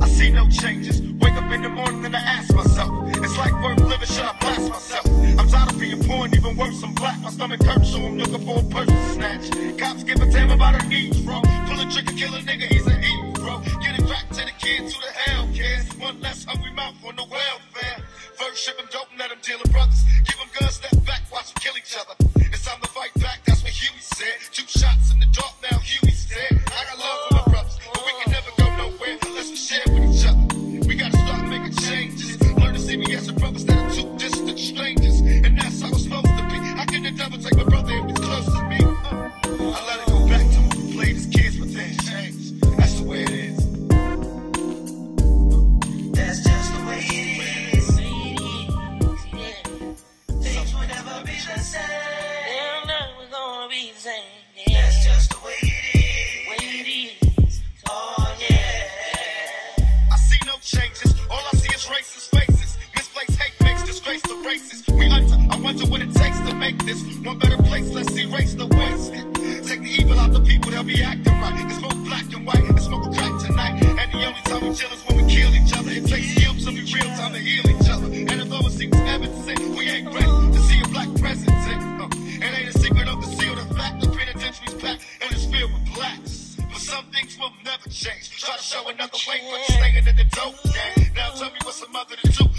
I see no changes. Wake up in the morning and I ask myself, it's like worth living, should I blast myself? I'm tired of being poor and even worse, I'm black. My stomach hurts, so I'm looking for a purse to snatch. Cops give a damn about our needs, bro. Pull a trick, kill a nigga, he's an eat, bro. Get it back to the kids, who the hell cares? One less hungry this one better place. Let's erase the waste. Take the evil out the people, they'll be acting right. It's more black and white. It's smoke crack tonight. And the only time we chill is when we kill each other. It takes skill to be real time to heal each other. And although it seems evident, we ain't ready to see a black president. Uh, it ain't a secret of the seal, the fact the penitentiary's packed and it's filled with blacks. But some things will never change. Try to show another way, but you're staying in the dope game. Now tell me what's a mother to do.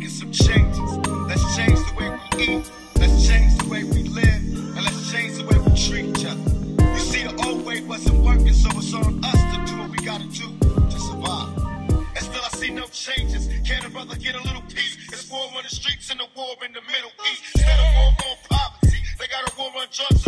Making some changes. Let's change the way we eat. Let's change the way we live. And let's change the way we treat each other. You see, the old way wasn't working, so it's on us to do what we gotta do to survive. And still, I see no changes. Can a brother get a little peace? It's war on the streets and a war in the Middle East. Instead of war on poverty, they got a war on drugs